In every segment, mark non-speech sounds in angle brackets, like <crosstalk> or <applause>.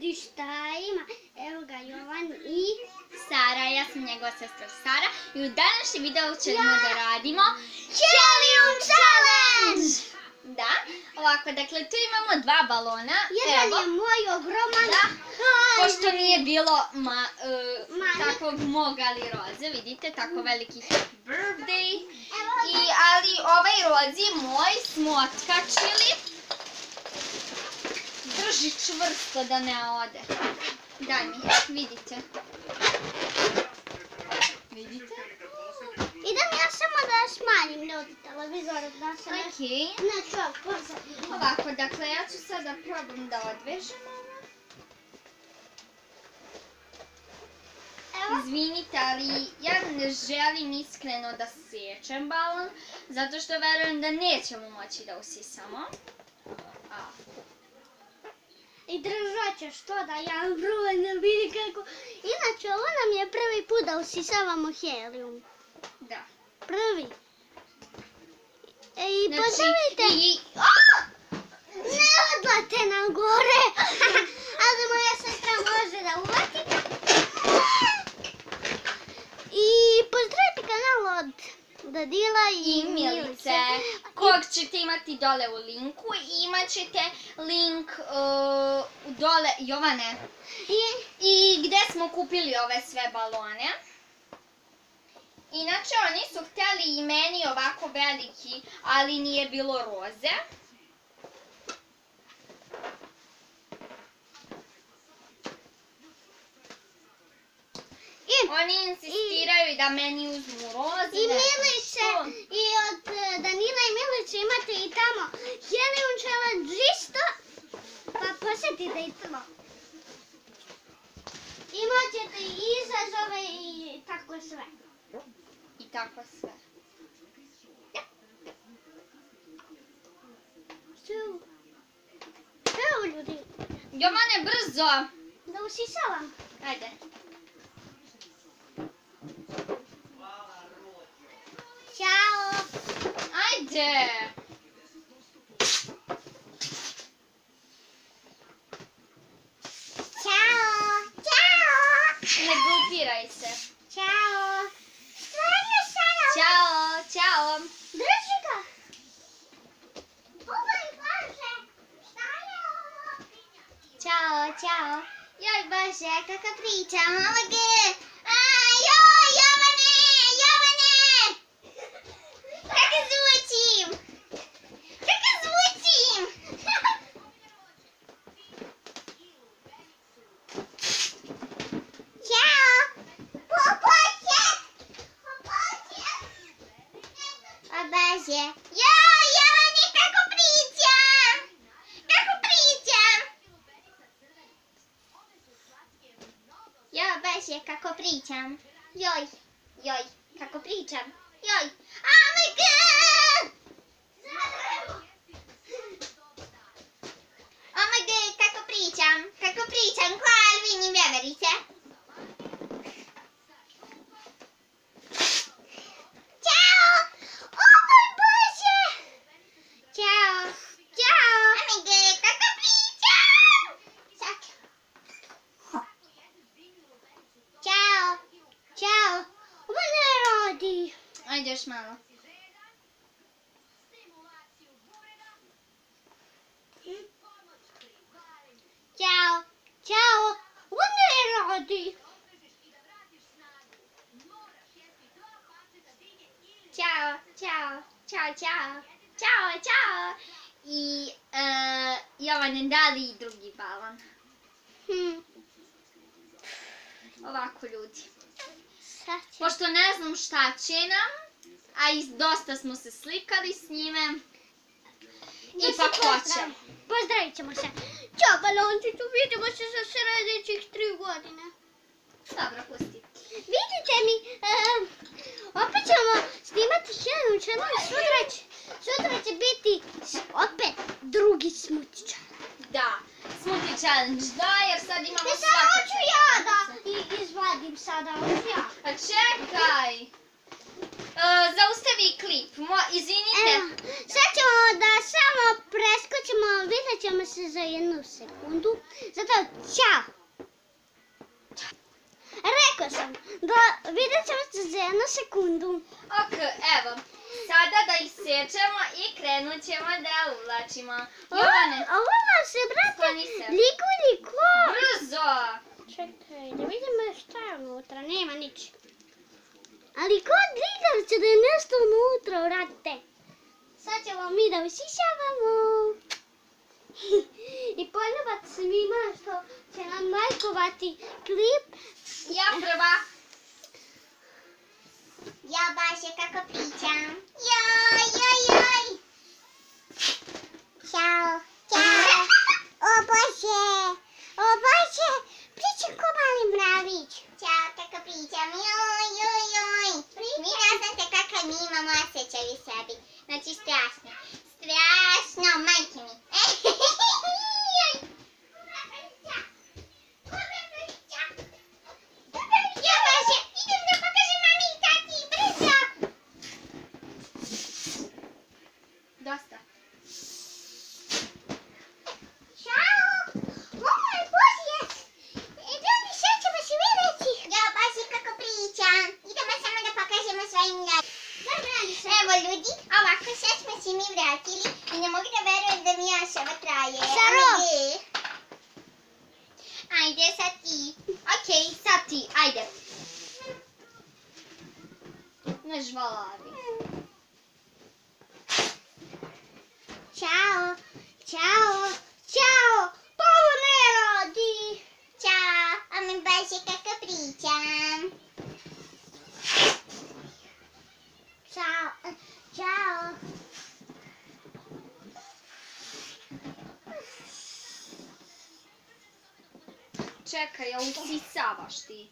ljudi šta ima. Evo ga Jovan i... Sara, ja sam njegova sestra Sara i u današnjem videu ćemo da radimo Helium Challenge! Da, ovako, dakle tu imamo dva balona. Jedan Evo, je moj ogroman. Da. Pošto nije bilo ma, e, takvog mog ali roze, vidite, tako veliki happy birthday. I, ali ovaj rozi moj smo otkačili. Drži čvrsto da ne ode. Daj mi, vidite. Vidite? Idem ja samo da smanjim ljudi televizor da se ne... Okej. Pozadnje. Ovako, dakle, ja ću sad da probam da odvežem ovo. Evo. Izvinite, ali ja ne želim iskreno da sečem balon, zato što verujem da nećemo moći da usisamo. I držat ćeš to da ja ne vidi kako... Inače, ovo nam je prvi put da usisavamo helium. da. Prvi. E, i Znači, pozdravite... Ne odlate na gore. <laughs> Ali moja sestra može da uvati. I pozdravite kanal od Dadila i, i Milice, kog ćete imati dole u linku i imat ćete link uh, dole, Jovane, I, i gdje smo kupili ove sve balone. Inače, oni su htjeli i meni ovako veliki, ali nije bilo roze. Oni insistiraju da meni uzmu roze. i što. i od e, Danila i Milice imate i tamo Helium Challenge isto. Pa posjetite i to. Imat ćete i izazove i tako sve. I tako sve. Evo ljudi, Jovane, brzo! da usisavam. Ajde. Ćao. Ajde! Ćao. Ćao. Ne glupiraj se. Ćao. Stvarno sada. Ćao, ćao. Drži ga. Bubaj kaže. Šta je ovo? Ćao, ćao. Joj Bože, kako pričam, ovage. A, kako pričam? Joj, joj, kako? Joj. Oh my god! Oh my god, kako pričam? Kako pričam? Hvala, vi ne. Ajde još malo. Ćao! Ćao! Ovo ne radi. Ćao! Ćao! Ćao! Ćao! Ćao! Ćao! I e, Jovane, da li i drugi balon? Hm. Ovako ljudi. Sad će. Pošto ne znam šta će nam, a i dosta smo se slikali s njime, Da se ipak hoćemo. Pozdravit ćemo se. Ćao balončiću, vidimo se za sljedećih tri godine. Dobro, pusti. Vidite mi, opet ćemo snimati Helium Challenge, sutra će, sutra će biti opet drugi smutičan. Smoothie challenge, da, jer sad imamo Ne samo hoću ja da izvadim sada, hoću ja. Pa čekaj! zaustavi klip. Mo, izvinite. Evo, sad ćemo da samo preskočimo, vidjet ćemo se za jednu sekundu. Zato, čao! Rekao sam, da vidjet ćemo se za jednu sekundu. Ok, evo. Sada da ih sečemo i krenut ćemo da uvlačimo. Jovane, Ovo nam se, brate, skloni se. liku liko. Brzo! Čekaj, da vidimo šta je unutra, nema nič. Ali kod ligarće da je nešto unutra, vrate. Sad ćemo mi da usišavamo. <laughs> I poljubac svima što će nam lajkovati klip. Ja prva. Ja baš je kako pričam. Joj, joj, joj. Ćao, ćao. O Bože, o Bože. Pričam ko mali mravić. Ćao, kako pričam. Joj, joj, joj. Vi ne znate kakav mi imamo osjećaj u sebi. Znači strašno. Strašno, majke mi. Ja Bože, idem da pokažem mami i tati, brzo. Dosta. Ćao! O moj Bože! E, Ljudi, sad ćemo se vidjeti. Ja baš i kako pričam. Idemo samo da pokažemo svojim ljudima. Evo ljudi, ovako sad smo se mi vratili i ne mogu da verujem da mi još ovo traje. Saro! Ajde. Sad ti. Ok, sad ti, ajde. Ne žvalavi. Ćao, pa ovo ne radi. Ćao, a mi baš je kako pričam. Ćao, čao. Čekaj, a usisavaš ti.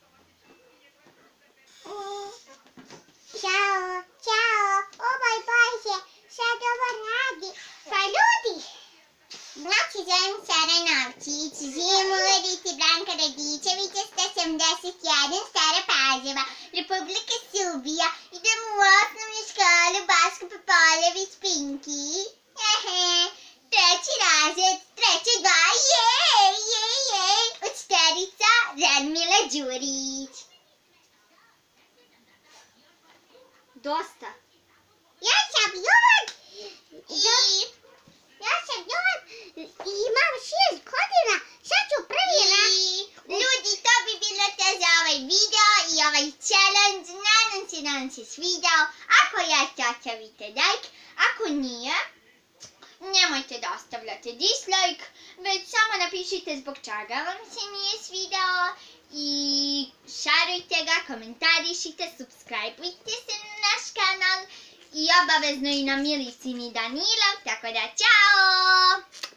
Ćao, čao, o moj Bože, sad ovo radi. Saluti! Blačižem stare navči, čžimo riti Branka Radičevića, ste 71 stara Pazova, Republika Srbija, idem u Basco školu Baško Popoljević Pinki. Ehe, treći razred, treće dva, je, je, je, učiteljica Radmila Đurić. Dosta! Imam šest godina. Sad ću prvi Ljudi, to bi bilo to za ovaj video i ovaj challenge. Nadam se da vam se svidao. Ako jeste, ostavite like. Ako nije, nemojte da ostavljate dislike, već samo napišite zbog čega vam se nije svidao i šarujte ga, komentarišite, subscribeujte se na naš kanal i obavezno i na Milici i Danilov, tako da čao!